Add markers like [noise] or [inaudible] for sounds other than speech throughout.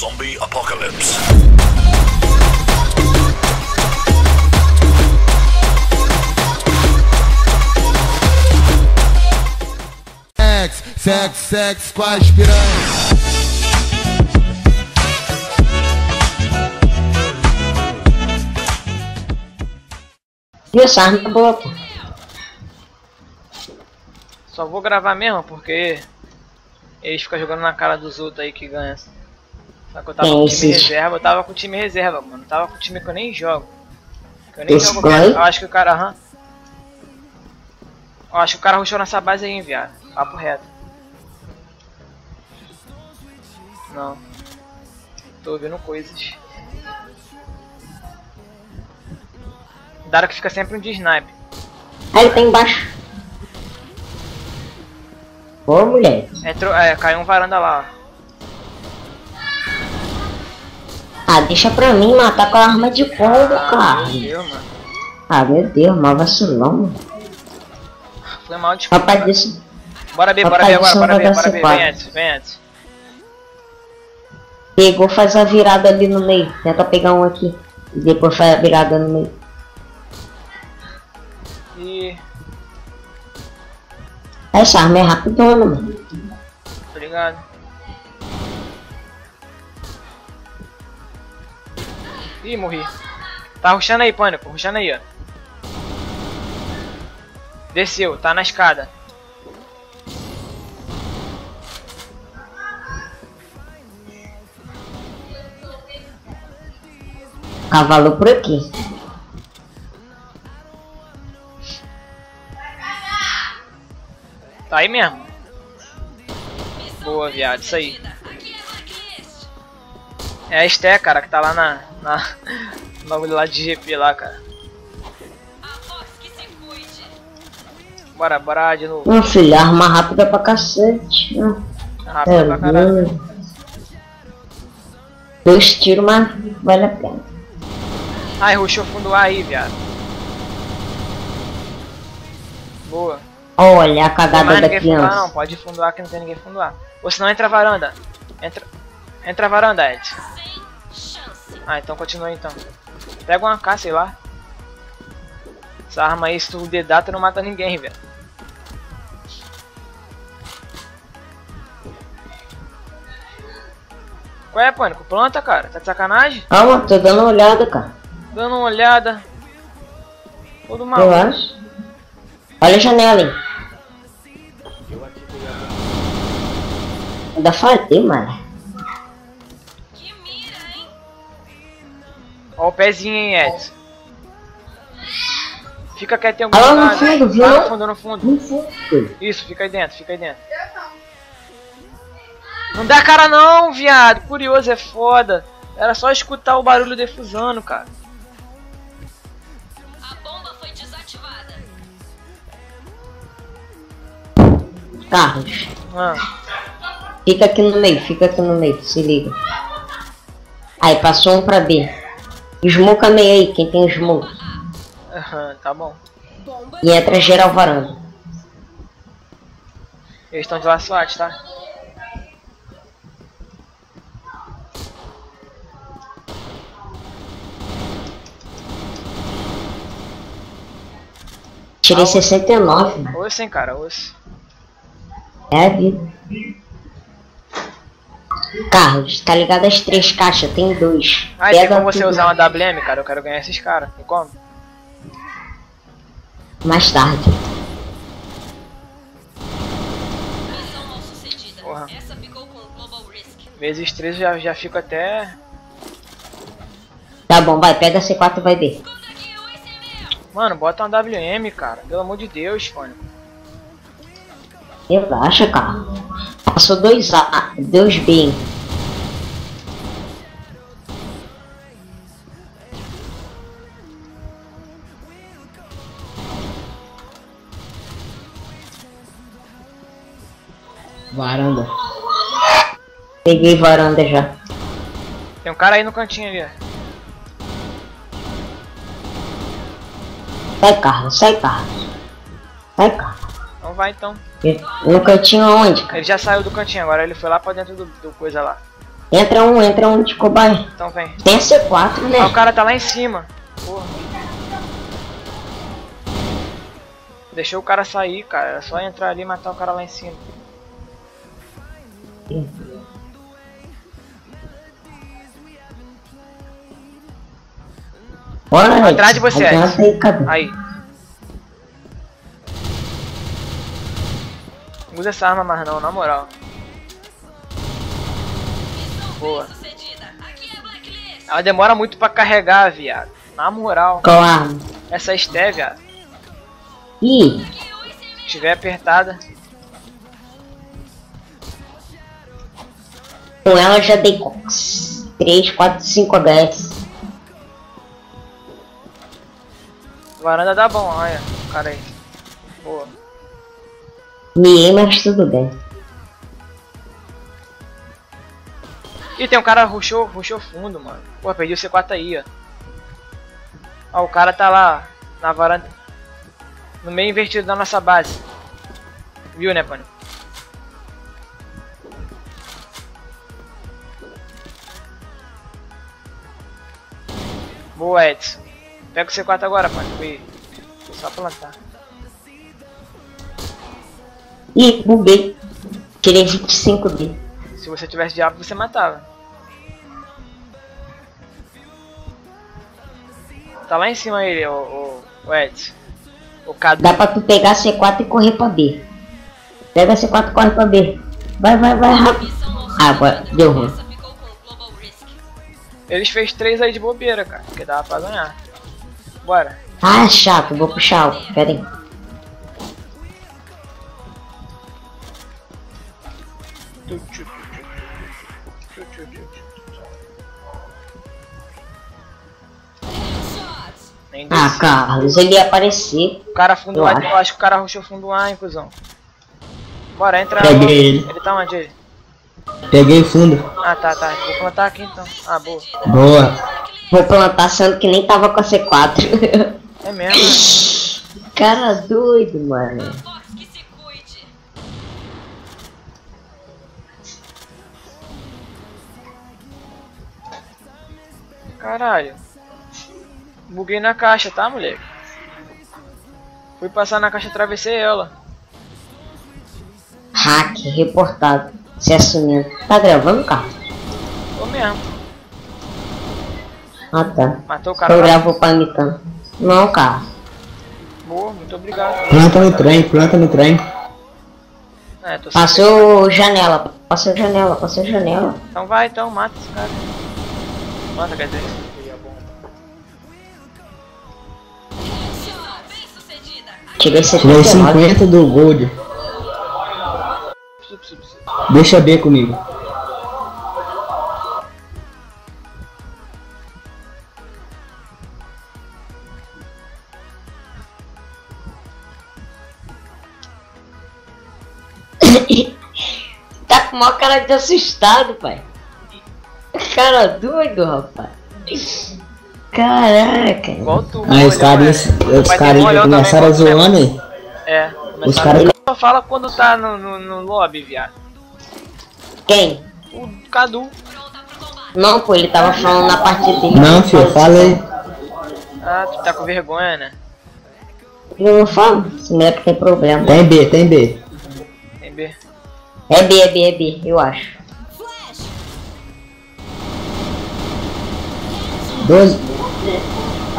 Zombie Apocalypse. Sex, sex, sex com as piranhas. E essa arma é boa, pô. Só vou gravar mesmo, porque eles ficam jogando na cara dos outros aí que ganha. Só que eu tava Quem com time reserva, eu tava com o time reserva, mano. Tava com o time que eu nem jogo. Que eu nem Esse jogo mesmo. Eu acho que o cara, aham. Eu acho que o cara rushou nessa base aí, viado. Papo reto. Não. Tô ouvindo coisas. Dara que fica sempre um de snipe. Aí ele tá embaixo. Boa, mulher. Entrou, é, caiu um varanda lá, ó. Ah, deixa pra mim matar com a arma de fogo, cara. Meu mano. Ah, meu Deus, mal vacilão, mano. Foi mal, desculpa. Papai disse. Bora ver, bora Rapaz, ver agora, bora dar bora sequado. Vem antes, vem antes. Pegou, faz a virada ali no meio. Tenta pegar um aqui. E depois faz a virada no meio. E. Essa arma é rapidona, mano. Tô Ih, morri. Tá ruxando aí, pânico, ruxando aí, ó. Desceu, tá na escada. Cavalo por aqui. Tá aí mesmo. Boa, viado, isso aí. É a Esté, cara, que tá lá na. na no bagulho lá de GP lá, cara. Bora, bora de novo. Meu filho, arma rápida pra cacete. Ah, Rápido é, pra caralho. Dois tiros, mas vale a pena. Ai, rushou fundo A aí, viado. Boa. Olha a cagada da ninguém fundo A não, criança. pode fundoar A que não tem ninguém fundo A. Ou senão entra a varanda. Entra. Entra a varanda, Ed. Ah, então continua então. Pega uma K, sei lá. Essa arma aí, se tu dedar, tu não mata ninguém, velho. Qual é, pânico? Planta, cara? Tá de sacanagem? Calma, tô dando uma olhada, cara. Dando uma olhada. Todo Eu maluco. acho. Olha a janela aí. Ainda falei, mano. Ó o pezinho, hein, Edson. Fica quietinho em Ah, lá no fundo, viu? Lá no fundo, no fundo. Foi, filho. Isso, fica aí dentro, fica aí dentro. Não dá cara não, viado. Curioso, é foda. Era só escutar o barulho defusando, cara. A bomba foi desativada. Carlos. Ah, Fica aqui no meio, fica aqui no meio, se liga. Aí, passou um pra B. Smoke a meio aí, quem tem smoke. aham, tá bom. E entra geral varanda. Eles estão de lá SWAT, tá? Tirei 69, mano. Osso, hein, cara, osso. É a vida. Carlos, tá ligado as três caixas? Tem dois. Ah, tem como você tudo usar uma WM, cara? Eu quero ganhar esses caras. Tem como? Mais tarde. Porra. Vezes 3 já, já fico até. Tá bom, vai, pega a C4 e vai ver. Mano, bota uma WM, cara. Pelo amor de Deus, fone. Relaxa, cara. Passou dois A, dois B. hein. Varanda. Peguei varanda já. Tem um cara aí no cantinho ali, ó. Sai, Carlos, sai, Carlos. Sai, Carlos. Vai então. No cantinho aonde? Ele já saiu do cantinho, agora ele foi lá pra dentro do, do coisa lá. Entra um, entra um de cobaia. Então vem. Tem a C4, né? Ah, o cara tá lá em cima. Porra. Deixou o cara sair, cara. Era só entrar ali e matar o cara lá em cima. Bora, Atrás de você, aí, usa essa arma mais não, na moral. Boa. É. Ela demora muito pra carregar, viado. Na moral. Qual arma? Essa Esté, viado. Ih, Se estiver apertada. com ela já dei 3, 4, 5 HS. Varanda dá bom, olha. O cara aí. Miei, mas tudo bem. Ih, tem um cara rushou, rushou fundo, mano. Pô, perdi o C4 aí, ó. Ó, o cara tá lá, na varanda. No meio invertido da nossa base. Viu, né, mano? Boa, Edson. Pega o C4 agora, mano. Foi só plantar. Ih, buguei. Tirei 25 dele. Se você tivesse diabo, você matava. Tá lá em cima ele, o, o, o Edson. O Cadu. Dá pra tu pegar a C4 e correr pra B. Pega a C4 e corre pra B. Vai, vai, vai, rápido. Ah, agora deu ruim. Eles fez três aí de bobeira, cara. Porque dava pra ganhar. Bora. Ah, chato, vou puxar o. Pera aí. Nem Ah, desci. Carlos, ele ia aparecer. O cara fundo acho. acho que o cara rushou fundo A, hein, cuzão. Bora, entra. Peguei ele. Ele tá onde ele? Peguei fundo. Ah, tá, tá. Vou plantar aqui então. Ah, boa. Boa. Vou plantar sendo que nem tava com a C4. [laughs] É mesmo, né? Cara doido, mano. Caralho. Buguei na caixa, tá, moleque? Fui passar na caixa e atravessei ela. Hack, reportado. Se assumindo. Tá gravando, Carlos? Tô mesmo. Ah, tá. Matou o cara. Eu gravo pra Mitão. Não, Carlos. Boa, muito obrigado. Planta no trem, planta no trem. É, sem- Passou janela. Passou janela, passou janela. Então vai, então, mata esse cara. Mata, quer dizer. Tirei Tirei 79. 50 do Gold. Deixa B comigo. Tá com maior cara de assustado, pai. Cara doido, rapaz. Caraca. Igual tu. Aí os olha, caras, olha. os caras começaram zoando aí. É, Os caras- Só fala quando tá no, no, no lobby, viado. Quem? O Cadu. Não, pô, ele tava falando na parte dele. Não, filho, fala aí. Ah, tu tá com vergonha, né? Eu não falo. Esse moleque tem problema. Tem B, tem B. Tem B. É B, é B, é B, eu acho. 12.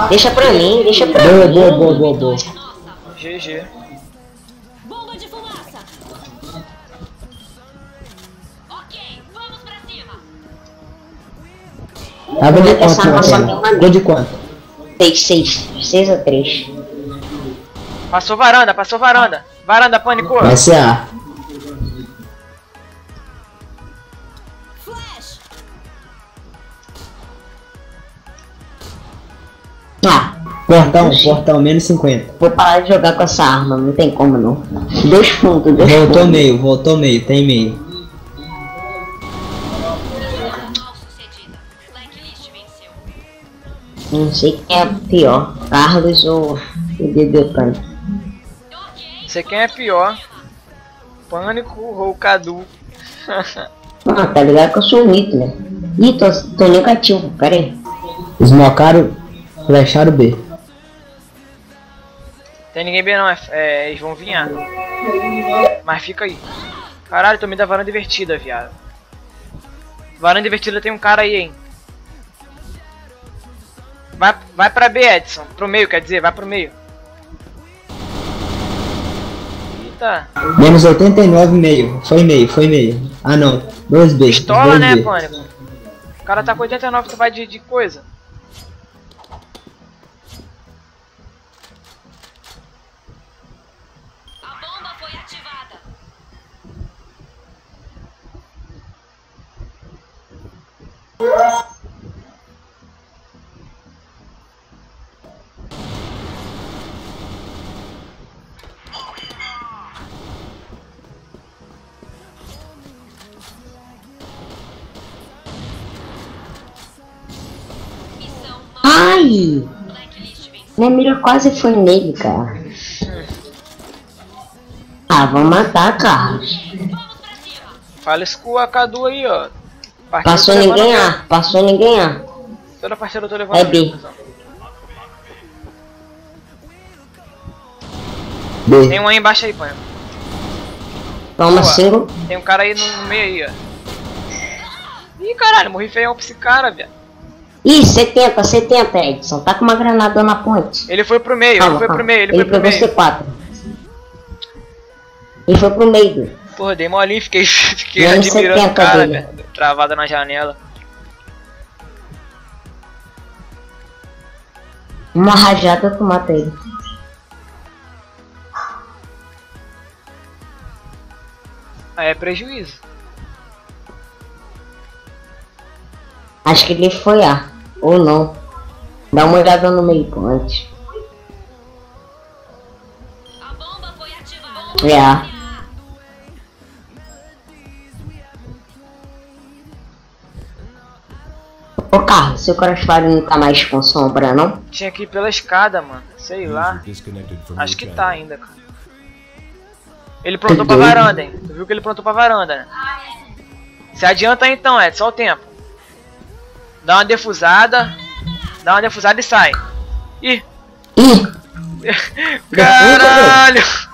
Deixa pra mim, deixa pra Boa, mim. boa, boa, boa, boa. GG. Bomba de fumaça. Ok, vamos pra cima. Tava de Essa quanto, uma- Deu de quanto? 6, 6. 6 a 3. Passou varanda, passou varanda. Varanda, pânico. Vai ser A. Ah, Portão, portão, menos 50. vou parar de jogar com essa arma, não tem como não. Dois fundos, dois Voltou fundos. meio, voltou meio, tem meio. Não sei quem é pior, Carlos ou o Dedetante. Ok. Sei quem é pior. Pânico ou Cadu. [laughs] Ah, tá ligado que eu sou um mito, né? Ih, tô, tô negativo, pera aí. Smocaram, flecharam B. Tem ninguém bem não, é, é, eles vão vir. ah. Mas fica aí. Caralho, tomei da varanda invertida, viado. Varanda invertida tem um cara aí, hein. Vai, vai pra B, Edson. Pro meio, quer dizer, vai pro meio. Eita. Menos 89 meio. Foi meio, foi meio. Ah não. 2B. Pistola, 2B. né, Pânico? O cara tá com 89, tu vai de, de coisa. Ai! Minha mira quase foi nele, cara. Ah, vamos matar, cima. Fala isso com a Cadu aí, ó. Partida Passou ninguém A, passou ninguém A. Toda partida eu tô levando. É B. B. Tem um aí embaixo aí, Pânico. Toma single. Tem um cara aí no, no meio aí, ó. Ih, caralho, morri feio pra esse cara, viado. Ih, 70, 70, Edson. Tá com uma granada na ponte. Ele foi pro meio, ele foi pro meio, ele, foi pro pegou meio. C4. Ele foi pro meio. Porra, dei molinho, fiquei, [laughs] fiquei Menos admirando o 70 cara, velho. Travada na janela. Uma rajada tu mata ele. Aí é prejuízo. Acho que ele foi A. Ou não. Dá uma olhada no meio antes. A bomba foi ativada. É A. seu crossfire não tá mais com sombra, não? Tinha que ir pela escada, mano. Sei lá. Acho que tá ainda, cara. Ele prontou pra varanda, hein? Tu viu que ele prontou pra varanda, né? Se adianta aí, então, Ed, só o tempo. Dá uma defusada. Dá uma defusada e sai. Ih! Ih! [laughs] Caralho! [laughs]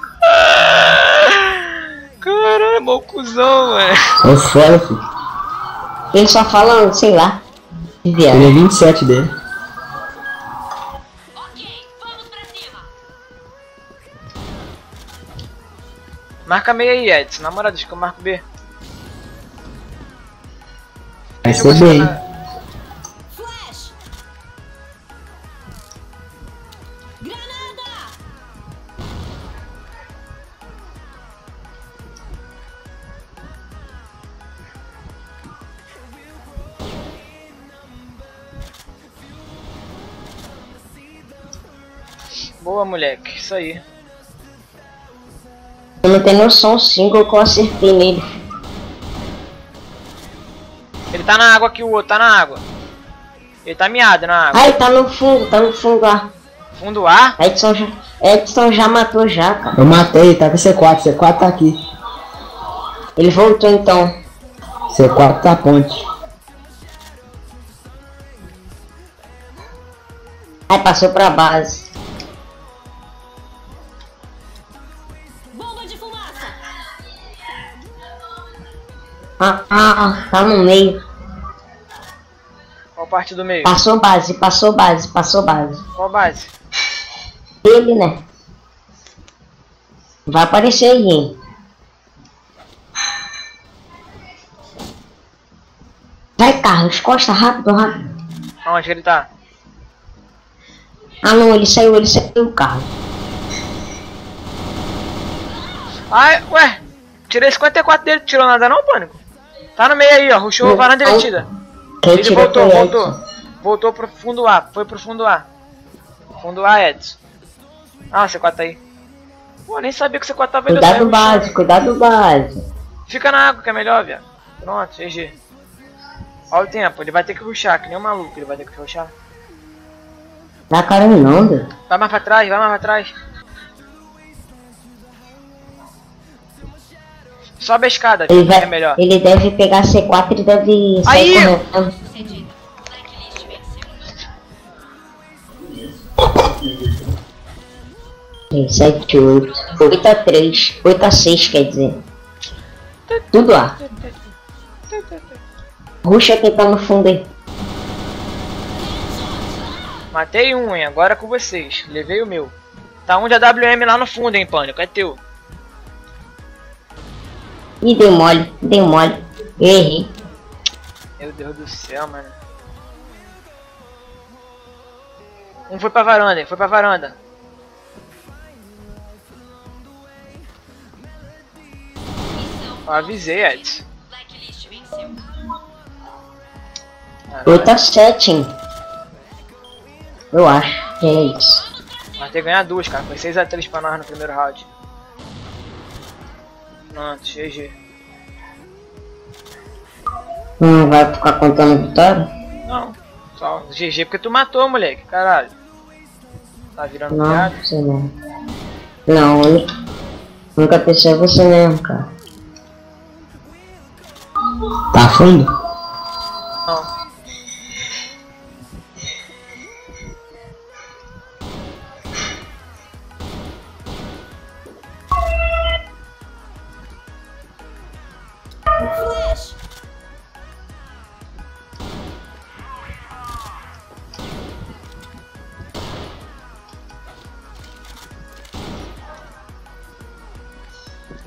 Caralho, mó cuzão, velho. É fora, filho. Ele só fala, sei lá. De Ele viado. é 27 dele. Marca meio aí, Edson. Na moral, deixa que eu marco B. Vai ser bem. Boa, moleque. Isso aí. Eu não tenho noção o single que eu acertei nele. Ele tá na água aqui, o outro tá na água. Ele tá miado na água. Ai, tá no fundo, tá no fundo lá. Fundo A? Edson já, Edson já matou já, cara. Eu matei, tá com C4. C4 tá aqui. Ele voltou então. C4 tá ponte. Aí passou pra base. Ah, ah, tá no meio. Qual parte do meio? Passou base, passou base, passou base. Qual base? Ele, né? Vai aparecer aí, hein? Vai, Carlos, costa rápido, rápido. Onde ele tá? Ah, não, ele saiu, ele saiu carro. Ai, ué. Tirei 54 dele. Tirou nada não, Pânico? Tá no meio aí, ó. Ruxou a varanda não. invertida. Quem Ele voltou, voltou. Voltou pro fundo A. Foi pro fundo A. Fundo A, Edson. Ah, o C4 tá aí. Pô, nem sabia que o C4 tava Cuidado saiu, base, cuidado base. Fica na água que é melhor, viado. Pronto, GG. Olha o tempo, ele vai ter que ruxar, que nem um maluco, ele vai ter que ruxar. Dá cara não, Deus. Vai mais pra trás, vai mais pra trás. Sobe a escada, Ele, é vai, melhor. ele deve pegar C4 e deve Aí! sair correndo. 7, 8, 8 a 3, 8 a 6 quer dizer. Tudo A. Ruxa quem tá no fundo aí. Matei um, hein? Agora é com vocês. Levei o meu. Tá um de AWM lá no fundo, hein, Pânico? É teu. Ih, deu mole, deu mole. Eu errei. Meu Deus do céu, mano. Um foi pra varanda? Foi pra varanda. Eu avisei, Edson. Blacklist venceu. 8 a 7, hein? Eu acho que é isso. Vai ter que ganhar duas, cara. Foi 6x3 pra nós no primeiro round. Pronto, GG. Não vai ficar contando vitória? Não, só GG porque tu matou, moleque. Caralho. Tá virando Não, piada? você não. Não, a única- a única pessoa é você mesmo, cara. Tá fundo?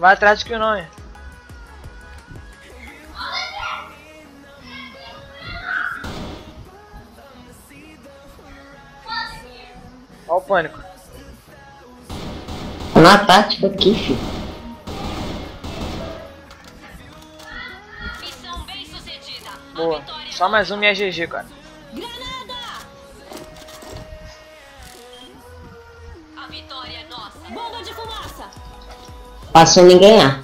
Vai atrás que não, é. Olha o pânico. Na tática aqui, filho. Missão bem sucedida. A Boa. Só mais um e é GG, cara. Granada! A vitória é nossa. Bomba de fumaça. Passou ninguém A.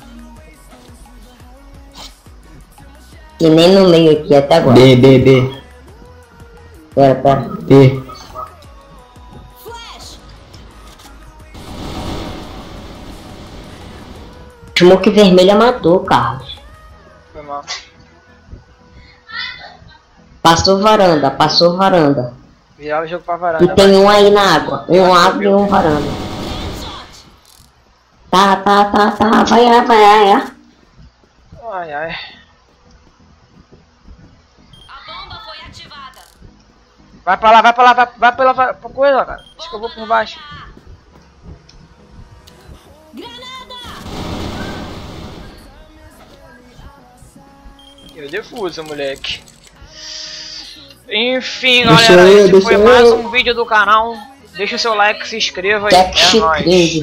E nem no meio aqui até agora. B, B, B. Pera, pera. B. Flash. Smoke vermelha matou, Carlos. Foi mal. Passou varanda, passou varanda. Virar o jogo pra varanda. E tem um aí na água. Um água e um varanda. Tá, tá, tá, tá. Vai, vai, vai. vai. Ai, ai. A bomba foi ativada. Vai pra lá, vai pra lá, vai, vai pela va- pra coisa, cara. Acho que eu vou por baixo. Granada! Eu defuso, moleque. Enfim, Deixa galera, eu, esse foi eu. mais um vídeo do canal. Deixa o seu like, se inscreva e é nóis.